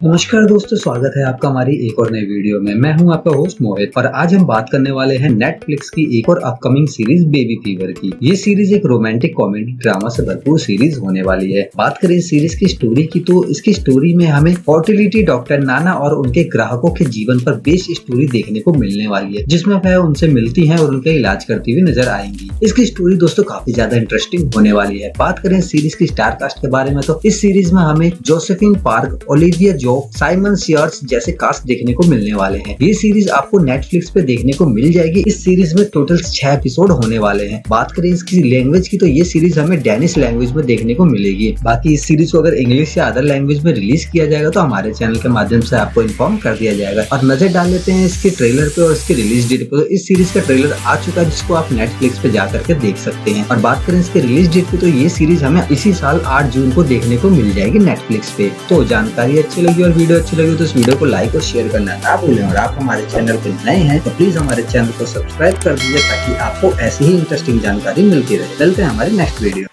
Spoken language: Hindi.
नमस्कार दोस्तों, स्वागत है आपका हमारी एक और नई वीडियो में। मैं हूँ आपका होस्ट मोहित और आज हम बात करने वाले हैं नेटफ्लिक्स की एक और अपकमिंग सीरीज़ बेबी फीवर की। ये सीरीज़ एक रोमांटिक कॉमेडी ड्रामा से भरपूर सीरीज़ होने वाली है। बात करें इस सीरीज़ की स्टोरी की तो इसकी स्टोरी में हमें फर्टिलिटी डॉक्टर नाना और उनके ग्राहकों के जीवन पर बेस्ड स्टोरी देखने को मिलने वाली है, जिसमें वह उनसे मिलती है और उनका इलाज करती हुई नज़र आएँगी। इसकी स्टोरी दोस्तों काफ़ी ज़्यादा इंटरेस्टिंग होने वाली है। बात करें सीरीज़ की स्टार कास्ट के बारे में तो इस सीरीज़ में हमें Josephine Park Olivia Joof Simon Sears जैसे कास्ट देखने को मिलने वाले हैं। ये सीरीज़ आपको नेटफ्लिक्स पे देखने को मिल जाएगी। इस सीरीज़ में टोटल छह एपिसोड होने वाले हैं। बात करें इसकी लैंग्वेज की तो ये सीरीज़ हमें डेनिश लैंग्वेज में देखने को मिलेगी। बाकी इस सीरीज़ को अगर इंग्लिश या अदर लैंग्वेज में रिलीज़ किया जाएगा तो हमारे चैनल के माध्यम से आपको इन्फॉर्म कर दिया जाएगा। और नज़र डाल लेते हैं इसके ट्रेलर पे और इसके रिलीज़ डेट पे। तो इस सीरीज़ का ट्रेलर आ चुका है, जिसको आप नेटफ्लिक्स पे जाकर के देख सकते हैं। और बात करें इसके रिलीज़ डेट पे तो ये सीरीज़ हमें इसी साल आठ जून को देखने को मिल जाएगी नेटफ्लिक्स पे। तो जानकारी अच्छी लगी और वीडियो अच्छी लगी तो इस वीडियो को लाइक और शेयर करना ना भूलें। और आप हमारे चैनल पर नए हैं तो प्लीज़ हमारे चैनल को सब्सक्राइब कर दीजिए ताकि आपको ऐसी ही इंटरेस्टिंग जानकारी मिलती रहे। चलते हैं हमारे नेक्स्ट वीडियो